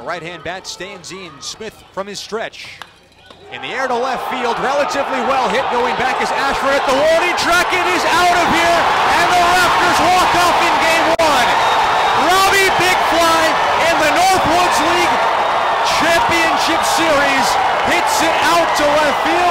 The right hand bat stands in. Smith from his stretch. In the air to left field, relatively well hit. Going back is Ashford at the warning track. It is out of here, and the Rafters walk off in game one. Robbie Big Fly in the Northwoods League Championship Series hits it out to left field.